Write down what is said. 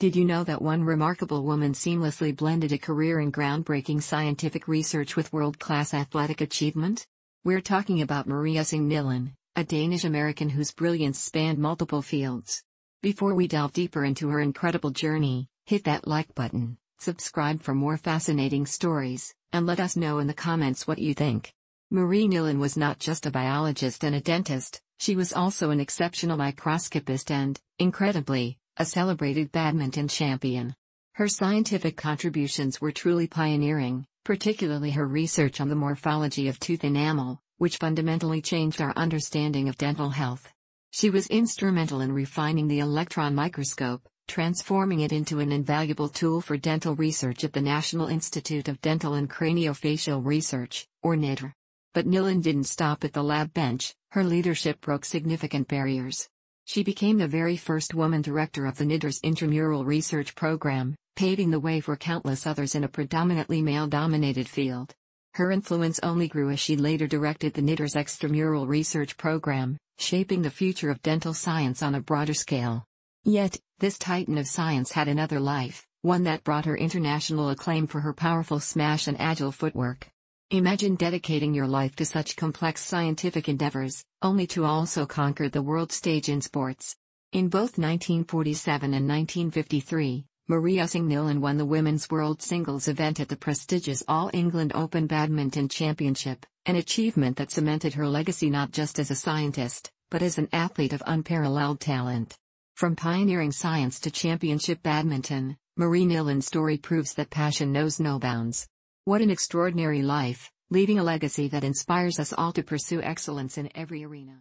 Did you know that one remarkable woman seamlessly blended a career in groundbreaking scientific research with world-class athletic achievement? We're talking about Maria Ussing a Danish-American whose brilliance spanned multiple fields. Before we delve deeper into her incredible journey, hit that like button, subscribe for more fascinating stories, and let us know in the comments what you think. Marie Nylen was not just a biologist and a dentist, she was also an exceptional microscopist and, incredibly, a celebrated badminton champion. Her scientific contributions were truly pioneering, particularly her research on the morphology of tooth enamel, which fundamentally changed our understanding of dental health. She was instrumental in refining the electron microscope, transforming it into an invaluable tool for dental research at the National Institute of Dental and Craniofacial Research, or NIDR. But Nylen didn't stop at the lab bench, her leadership broke significant barriers. She became the very first woman director of the NIDR's intramural research program, paving the way for countless others in a predominantly male-dominated field. Her influence only grew as she later directed the NIDR's extramural research program, shaping the future of dental science on a broader scale. Yet, this titan of science had another life, one that brought her international acclaim for her powerful smash and agile footwork. Imagine dedicating your life to such complex scientific endeavors, only to also conquer the world stage in sports. In both 1947 and 1953, Maria Ussing-Nylen won the Women's World Singles event at the prestigious All England Open Badminton Championship, an achievement that cemented her legacy not just as a scientist, but as an athlete of unparalleled talent. From pioneering science to championship badminton, Marie Nylen's story proves that passion knows no bounds. What an extraordinary life, leaving a legacy that inspires us all to pursue excellence in every arena.